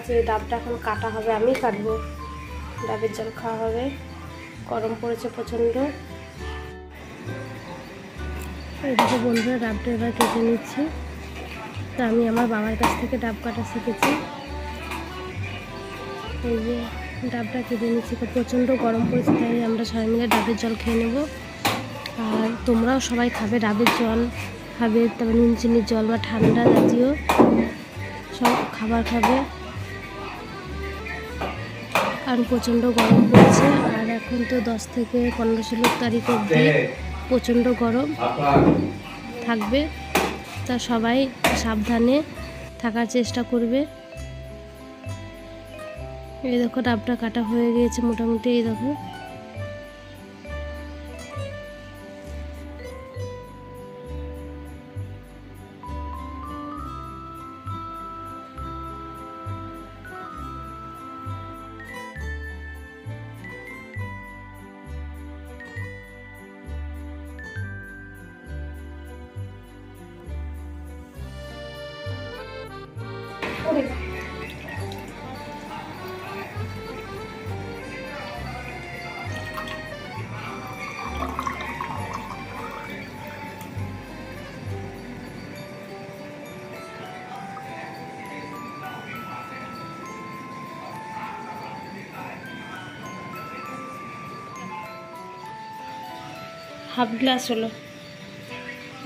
আছে এই ডাবটা এখন কাটা হবে, আমি কাটবো। ডাবের জল খাওয়া হবে। গরম পড়েছে প্রচণ্ড। এইদিকে বন্ধুরা ডাবটা এবার কেটে নিচ্ছি। তা আমি আমার বাবার কাছ থেকে ডাব কাটা শিখেছি। এই যে ডাবটা কেটে নিচ্ছি, তো প্রচণ্ড গরম পড়েছে, তাই আমরা সবাই মিলে ডাবের জল খেয়ে নেব। আর তোমরাও সবাই খাবে ডাবের জল, খাবে তারপর নুন, চিনির জল বা ঠান্ডা জাতীয় সব খাবার খাবে। কারণ প্রচণ্ড গরম পড়েছে। আর এখন তো দশ থেকে পনেরো ষোলো তারিখ অবধি প্রচণ্ড গরম থাকবে। তা সবাই সাবধানে থাকার চেষ্টা করবে। এই দেখো ডাবটা কাটা হয়ে গিয়েছে মোটামুটি, এই দেখো। হাফ গ্লাস হলো।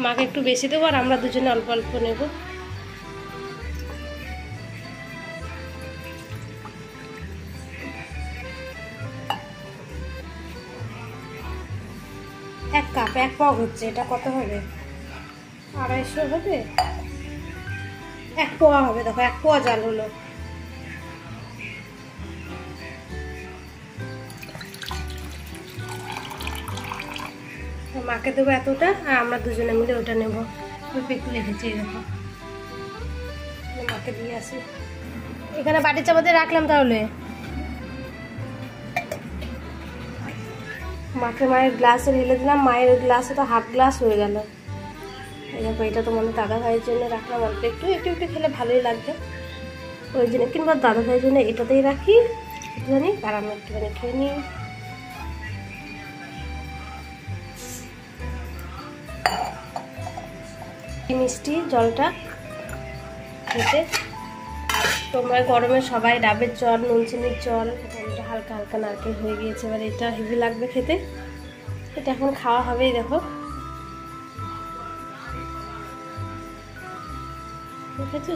মাকে একটু বেশি দেবো আর আমরা দুজনে অল্প অল্প নেব। এক কাপ, এক পগ হচ্ছে, এটা কত হবে? আড়াইশো হবে? এক পোয়া হবে, দেখো, এক পোয়া জাল হলো। মাকে দেবো এতটা, আর আমরা দুজনে মিলে ওটা নেব। একটু রেখেছি দেখো। মাকে দিয়ে আসি। এখানে বাটির চাপাতে রাখলাম তাহলে। মাকে মায়ের গ্লাসে ঢেলে দিলাম, মায়ের গ্লাসে তো হাফ গ্লাস হয়ে গেল। দেখো, এটা তো মনে দাদা ভাইয়ের জন্য রাখলাম অল্প একটু একটু একটু খেলে ভালোই লাগবে। ওই জন্য, কিংবা দাদা ভাইয়ের জন্য এটাতেই রাখি। একটুখানি, আর আমি একটুখানি খেয়ে নিই। মিষ্টি জলটা খেতে। তোমরা গরমে সবাই ডাবের জল, নুন চিনির জল, এটা হালকা হালকা নারকেল হয়ে গিয়েছে, এবার এটা হেভি লাগবে খেতে। এটা এখন খাওয়া হবেই, দেখো। ঠিক আছে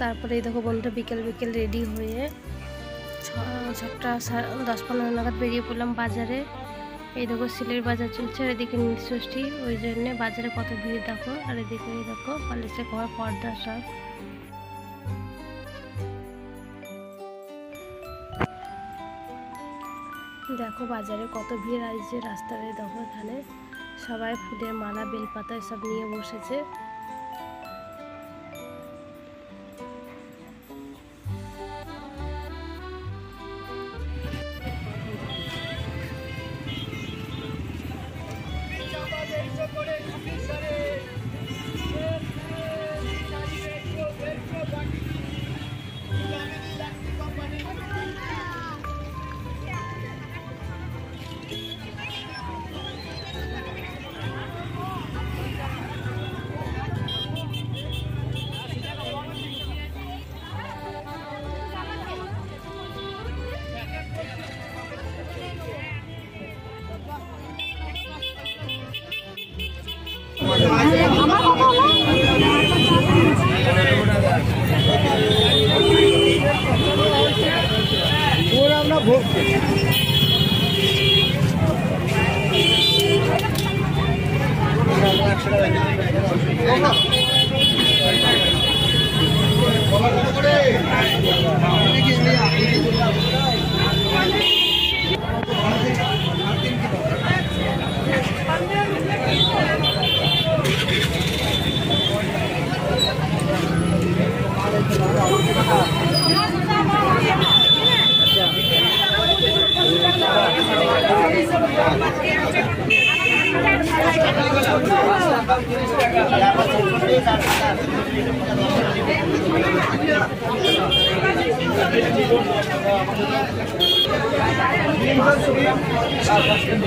তারপরে এই দেখো বন্ধুটা বিকেল বিকেল রেডি হয়ে ছটা দশ পনেরো নাগাদ বেরিয়ে পড়লাম বাজারে। এই দেখো সিলের বাজার চলছে, আর এদিকে নীলষষ্ঠী, ওই জন্যে বাজারে কত ভিড় দেখো, আর এদিকে এই দেখো পালিশে ঘর, পর্দা সব। দেখো বাজারে কত ভিড় আসছে রাস্তার এই দেখো এখানে সবাই ফুলের মালা, বেলপাতা সব নিয়ে বসেছে।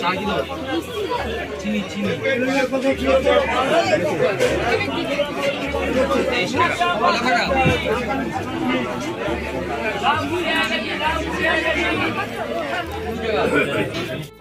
啥技能？经，来，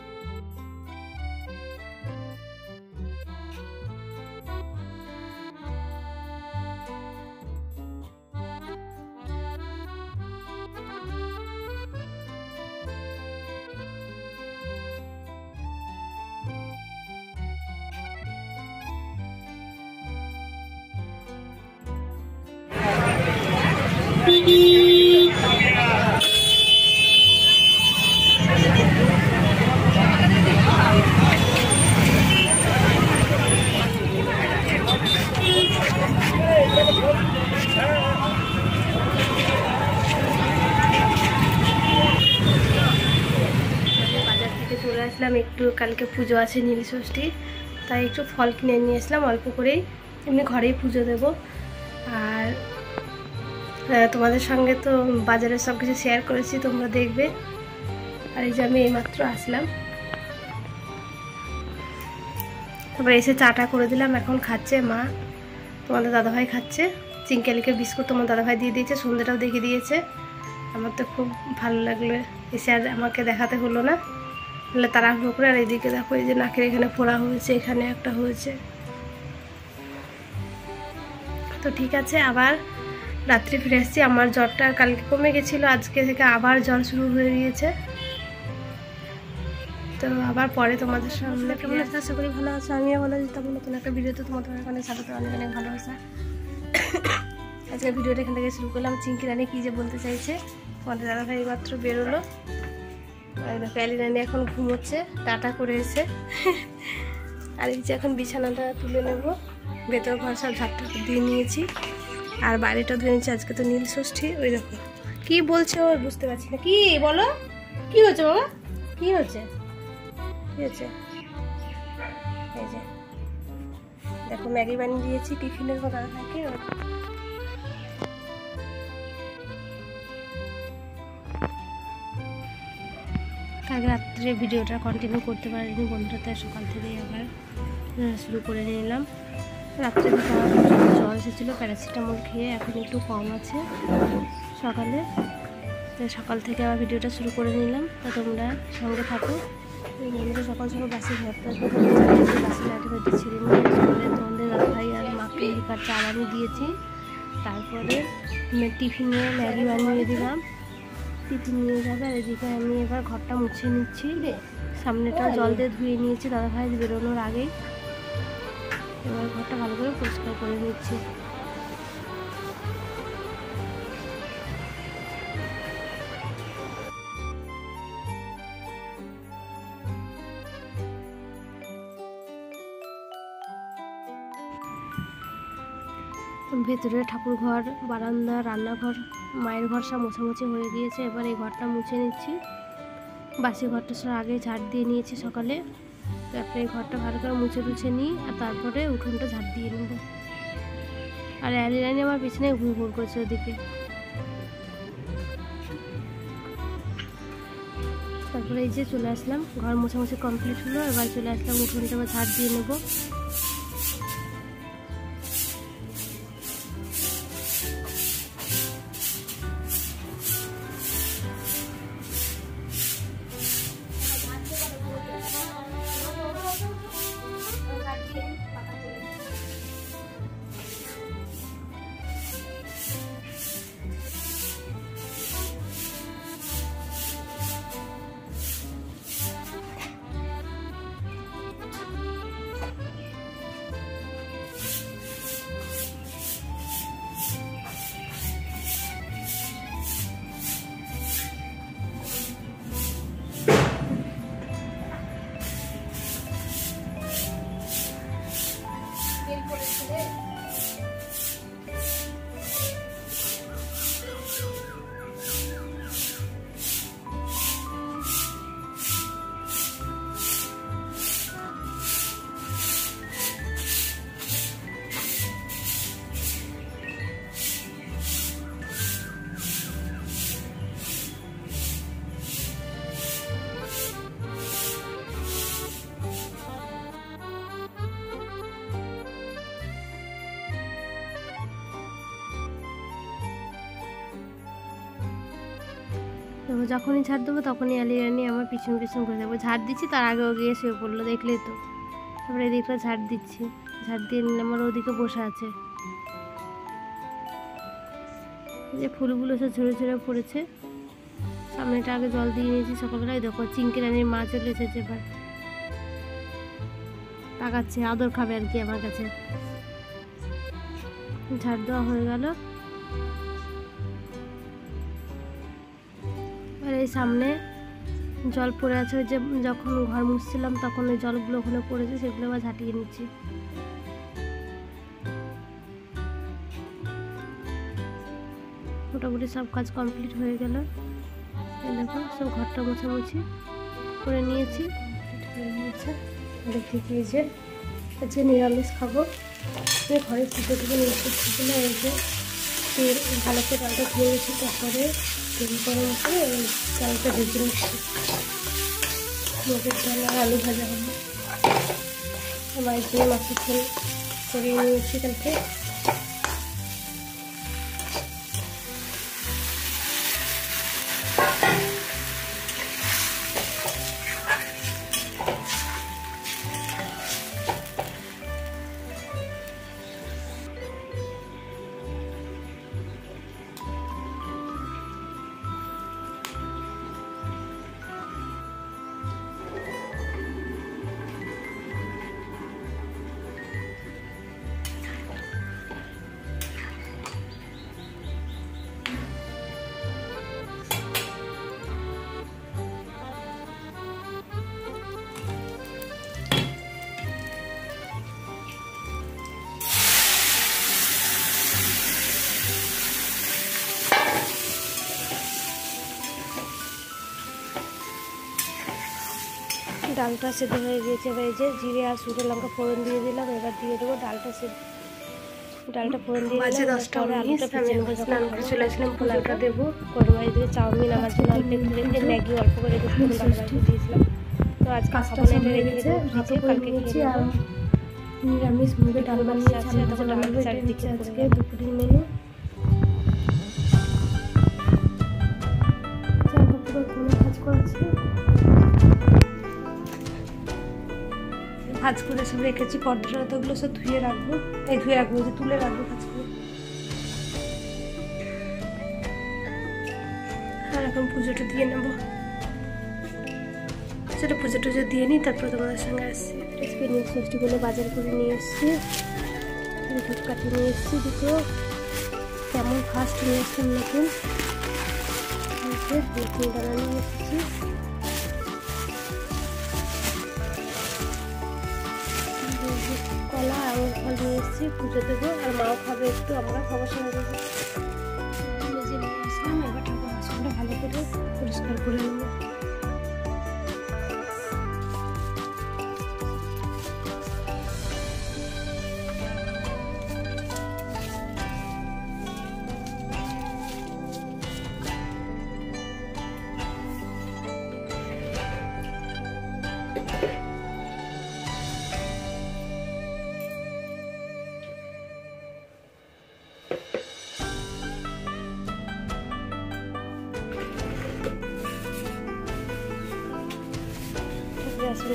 আসলাম, একটু কালকে পুজো আছে নীল ষষ্ঠী, তাই একটু ফল কিনে নিয়ে আসলাম, অল্প করেই এমনি ঘরেই পুজো দেব। আর তোমাদের সঙ্গে তো বাজারে সব কিছু শেয়ার করেছি, তোমরা দেখবে। আর এই যে আমি এইমাত্র আসলাম। তারপরে এসে চাটা করে দিলাম, এখন খাচ্ছে মা। তোমাদের দাদাভাই খাচ্ছে। চিঙ্কেলিকে বিস্কুট তোমার দাদাভাই দিয়ে দিয়েছে, সন্ধ্যাটাও দেখে দিয়েছে। আমার তো খুব ভালো লাগল। এসে আর আমাকে দেখাতে হলো না। তাহলে তাড়াহুড়ো করে আর এইদিকে দেখো, এই যে নাকের এখানে ফোড়া হয়েছে, এখানে একটা হয়েছে। তো ঠিক আছে, আবার রাত্রে ফিরে এসেছি। আমার জ্বরটা কালকে কমে গেছিল, আজকে থেকে আবার জ্বর শুরু হয়ে গিয়েছে। তো আবার পরে তোমাদের সামনে কেমন আছে আশা করি ভালো আছো, আমিও ভালো আছি। তখন নতুন একটা ভিডিওতে তোমাদের অনেক স্বাগত, অনেক অনেক ভালোবাসা। আজকে ভিডিওটা এখান থেকে শুরু করলাম। চিঙ্কি রানী কী যে বলতে চাইছে, তোমাদের দাদাভাই মাত্র বেরোলো। অ্যালি রানী এখন ঘুমোচ্ছে, টাটা করে এসে। আর এই যে এখন বিছানাটা তুলে নেব। ভেতর ঘর সব ঝাপটা দিয়ে নিয়েছি। আর বাড়িটা ধুয়ে নিয়েছি। আজকে তো নীল ষষ্ঠী, ওই দেখো। কি বলছে ওর বুঝতে পারছি না। কি? বলো। কি হচ্ছে বাবা? কি হচ্ছে কি হচ্ছে এই যে। দেখো, ম্যাগি বানিয়ে দিয়েছি টিফিনের কথা থাকে। কালকে রাত্রে ভিডিওটা কন্টিনিউ করতে পারিনি, বন্ধুরা, তাই সকাল থেকেই আবার শুরু করে নিলাম। রাত্রে জ্বর এসেছিল, প্যারাসিটামল খেয়ে এখন একটু কম আছে সকালে। তো সকাল থেকে আবার ভিডিওটা শুরু করে নিলাম। তা তোমরা সঙ্গে থাকো। বন্ধুরা সকাল সকাল বাসি ঘরটা বাসি লাঠি ফাটি দাদাভাই আর মাকে লিকার চা বানিয়ে দিয়েছি। তারপরে টিফিনে ম্যাগি বানিয়ে দিলাম। টিফিন নিয়ে যাবে, আর এদিকে আমি এবার ঘরটা মুছে নিচ্ছি। সামনেটা জল দিয়ে ধুয়ে নিয়েছি দাদা ভাই বেরোনোর আগেই। এবার ঘরটা ভালো করে পরিষ্কার করে নিচ্ছি। ভেতরে ঠাকুর ঘর বারান্দা, রান্নাঘর, মায়ের ঘর সব মোছামুছি হয়ে গিয়েছে। এবার এই ঘরটা মুছে নিচ্ছি। বাসি ঘরটা সব আগে ঝাড় দিয়ে নিয়েছি সকালে। তারপরে এই ঘরটা ভালো করে মুছে টুছে নিই আর তারপরে উঠোনটা ঝাড় দিয়ে নেব। আর অ্যালি লাইনে আমার পিছনে ঘুর ঘুর করছে ওদিকে। তারপরে এই যে চলে আসলাম। ঘর মোছামুছি কমপ্লিট হলো। এবার চলে আসলাম উঠোনটা ঝাড় দিয়ে নেব। তো যখনই ঝাড় দেবো তখনই আলি রানি আমার পিছন পিছন করে দেবো ঝাড় দিচ্ছি, তার আগে ও গিয়ে শুয়ে পড়ল, দেখলে তো। তারপরে এদিকটা ঝাড় দিচ্ছি। ঝাড় দিয়ে নিলে আমার ওদিকে বসে আছে। যে ফুলগুলো সব ঝরে ঝরে পড়েছে, সামনেটা আগে জল দিয়ে নিয়েছি সকালবেলায়। দেখো চিংকি রানির মা চলে এসেছে এবার। তাকাচ্ছে, আদর খাবে আর কি আমার কাছে। ঝাড় দেওয়া হয়ে গেল। এই সামনে জল পড়ে আছে, ওই যে যখন ঘর মুছছিলাম তখন ওই জলগুলো ওখানে পড়েছে, সেগুলো আবার ঝাঁটিয়ে নিচ্ছি। মোটামুটি সব কাজ কমপ্লিট হয়ে গেল। দেখো, সব ঘরটা মোছামুছি করে নিয়েছি। দেখি কি যে, আজকে নিরামিষ খাব। ঘরে সিদ্ধ থেকে নিয়ে এসেছি এই যে ভালো করে ডালটা ধুয়ে তারপরে তেল গরম করে ওই চালটা ভেজে নিচ্ছি মুগের ডাল আর আলু ভাজা হবে। আমার এখানে মাছের তেল করিয়ে নিয়েছি কালকে ডালটা সেদ্ধ হয়ে গিয়েছে এবার এই যে জিরে আর শুকনো লঙ্কা ফোড়ন দিয়ে দিলাম এবার দিয়ে দেবো ডালটা সেদ্ধ। ডালটা ফোড়ন দিয়ে বাজে দশটা আলুটা ভেজে নেব স্নান করে চলে আসলাম, পোলাওটা দেবো। করব এদিকে চাউমিন আমার জন্য অল্প একটু রেখে ম্যাগি অল্প করে রেখে দিয়েছিলাম তো কাজটা খাব না, এটা রেখে ভাতও কালকে খেয়ে নিরামিষ মুগে ডাল বানিয়েছি আচ্ছা, আলু তখন ডাল চারিদিকে আজকে দুপুরের মেনু ভাজ করে সব রেখেছি পর্দাটা সব ধুয়ে রাখব। এই ধুয়ে রাখব যে তুলে রাখব ভাজ আর এখন পুজোটা দিয়ে নেব। সেটা পুজো টুজো দিয়ে নিই, তারপর তোমাদের সঙ্গে আসছি। স্পিনিং ষষ্ঠীগুলো বাজার করে নিয়ে এসেছি। ধূপকাঠি নিয়ে এসেছি, দুটো। কেমন ফার্স্ট নিয়ে এসেছি নতুন। নতুন এসেছি। কলা আঙুর ফল নিয়ে এসেছি পুজো দেবো আর মাও খাবে একটু আমরা খাবার সঙ্গে।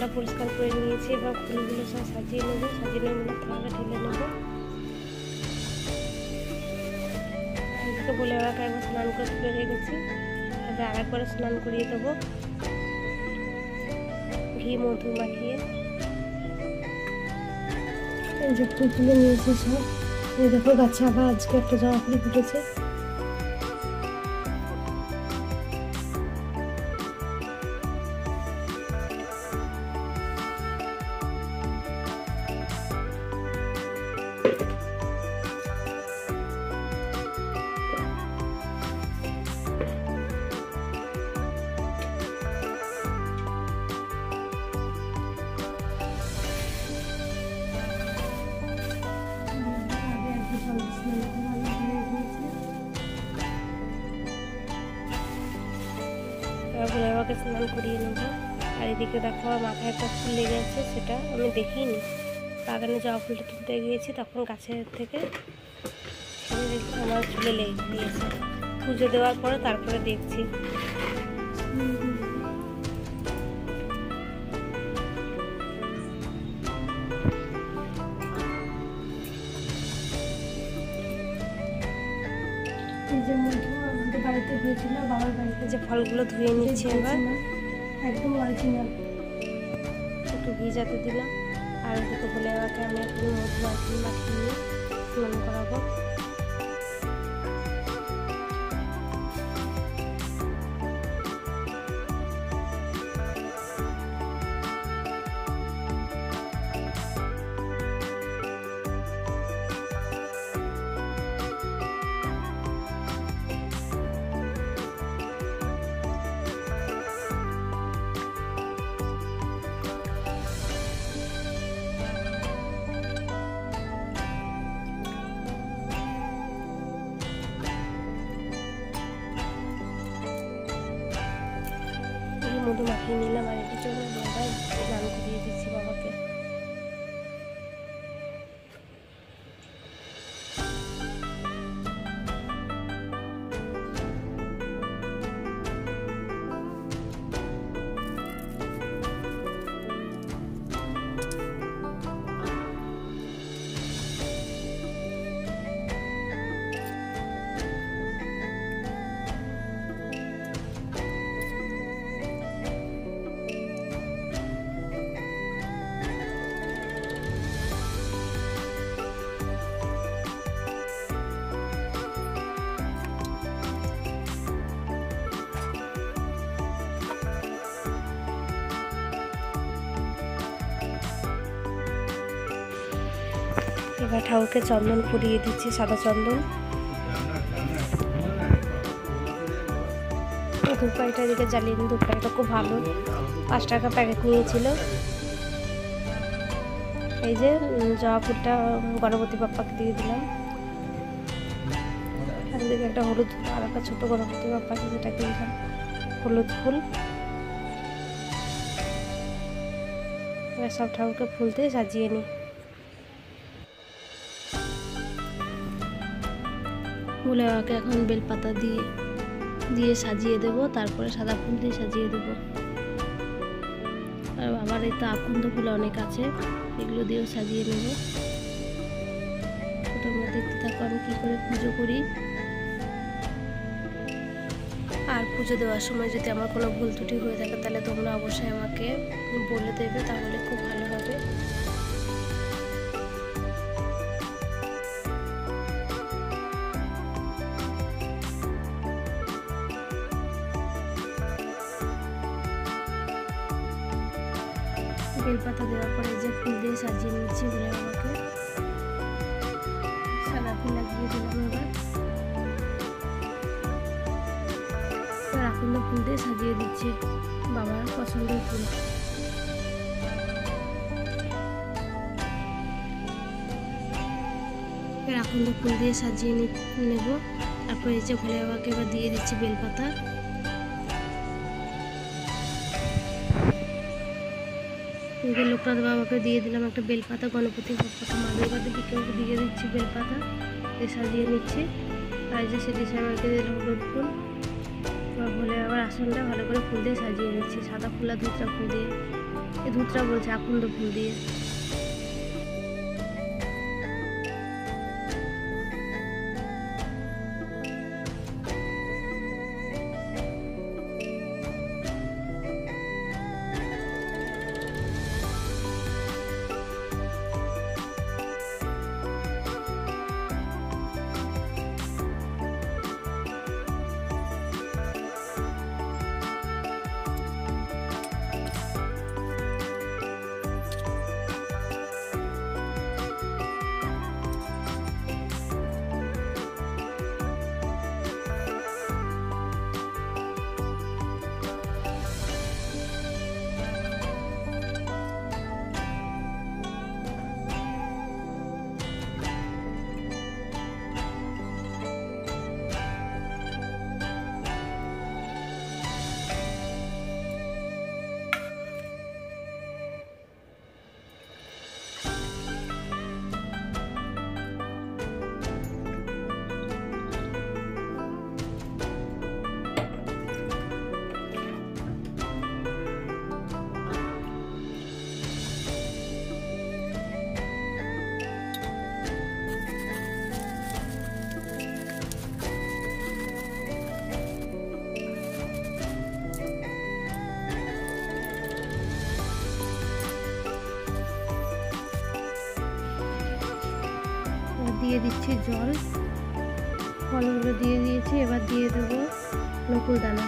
আসনটা পরিষ্কার করে নিয়েছি, এবার ফুলগুলো সব সাজিয়ে নেব সাজিয়ে নেব থালা ঢেলে নেব। এদিকে বলে ওরা একবার স্নান করে তুলে রেখেছি তারপরে আর একবার স্নান করিয়ে দেবো। ঘি, মধু মাখিয়ে। এই যে ফুল নিয়েছি সব এই দেখো, গাছে আবার আজকে একটা জবা ফুল ফুটেছে। বাগানে জবা ফুলটা তুলতে গিয়েছি তখন গাছের থেকে আমার চুলে লেগে দিয়েছে। পুজো দেওয়ার পরে তারপরে দেখছি। এই যে মধু আমাদের বাড়িতে হয়েছিল বাবার বাড়িতে। যে ফলগুলো ধুয়ে নিচ্ছি এবার। একদম অরিজিনাল। একটু ভিজাতে দিলাম। আর ওদিকে বলে আমাকে আমি একটু মধু মাখিয়ে মাখিয়ে নিয়ে স্নান করাবো। নিলাম আর এটার জন্য বাবাই ঠাকুরকে চন্দন পুড়িয়ে দিচ্ছি, সাদা চন্দন। ধূপকাঠিটা এদিকে জ্বালিয়ে দিন, ধূপকাঠিটা খুব ভালো। পাঁচ টাকা প্যাকেট নিয়েছিল। এই যে জবা ফুলটা গণপতি বাপ্পাকে দিয়ে দিলাম। একটা হলুদ ফুল, আর একটা ছোটো গণপতি বাপ্পাকে যেটাকে দিলাম। হলুদ ফুল। সব ঠাকুরকে ফুল দিয়ে সাজিয়ে নিই। আমাকে এখন বেলপাতা দিয়ে দিয়ে সাজিয়ে দেব, তারপরে সাদা ফুল দিয়ে সাজিয়ে দেব। আর আমার এই তো আকন্দ ফুল অনেক আছে, এগুলো দিয়েও সাজিয়ে নেব। তোমরা দেখতে থাকো আমি কী করে পুজো করি। আর পুজো দেওয়ার সময় যদি আমার কোনো ভুল ত্রুটি হয়ে থাকে, তাহলে তোমরা অবশ্যই আমাকে বলে দেবে, তাহলে খুব ভালো বেলপাতা দেওয়ার পরে যে ফুল দিয়ে সাজিয়ে নিচ্ছি আমাকে। সাদা ফুল লাগিয়ে দিলাম এবার। এবার ফুল দিয়ে সাজিয়ে দিচ্ছি বাবার পছন্দের ফুল। এবার ফুল দিয়ে সাজিয়ে নেব। তারপরে এই যে ভোলে বাবাকে এবার দিয়ে দিচ্ছি বেলপাতা। এদিকে লোকনাথ বাবাকে দিয়ে দিলাম একটা বেলপাতা। গণপতি বাপ্পাকে মা দুর্গা দিকে দিয়ে দিচ্ছি বেলপাতা। দিয়ে সাজিয়ে নিচ্ছি। আর যে সেটি সাহেবকে দিলাম হলুদ ফুল। ভোলে আবার আসনটা ভালো করে ফুল দিয়ে সাজিয়ে নিচ্ছি। সাদা ফুল ধুতরা ফুল দিয়ে। এই ধুতরা বলছে, আকন্দ ফুল দিয়ে। দিয়ে দিচ্ছি জল। ফলগুলো দিয়ে দিয়েছি এবার দিয়ে দেবো নকুল দানা।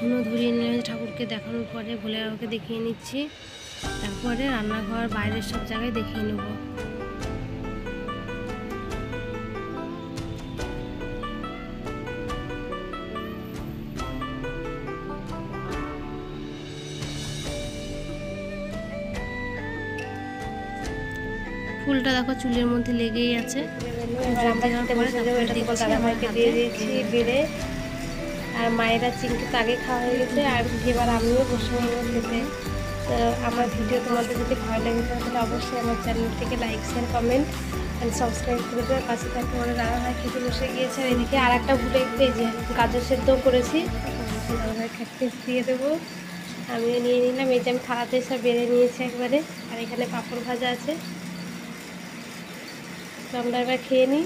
ধুনো ধরিয়ে নিয়ে ঠাকুরকে দেখানোর পরে ভোলে বাবাকে দেখিয়ে নিচ্ছি। তারপরে রান্নাঘর বাইরের সব জায়গায় দেখিয়ে নেব। ফুলটা দেখো চুলের মধ্যে লেগেই আছে। দিয়ে দিয়েছি বেড়ে আর মায়েরা চিংকে তো আগে খাওয়া হয়ে গেছে, আর এবার আমিও বসে নেব খেতে। তো আমার ভিডিও তোমাদের যদি ভালো লেগে থাকে, তাহলে অবশ্যই আমার চ্যানেলটিকে like share comment and subscribe করে দেবে পাশে থাকতে আমার দাদাভাই খেতে বসে গিয়েছে। আর এদিকে আর একটা এই যে গাজর সেদ্ধ করেছি। খেতে দিয়ে দেবো। আমিও নিয়ে নিলাম। এই যে আমি থালাতে সব বেড়ে নিয়েছি একবারে। আর এখানে পাঁপড় ভাজা আছে। তো আমরা এবার খেয়ে নিই।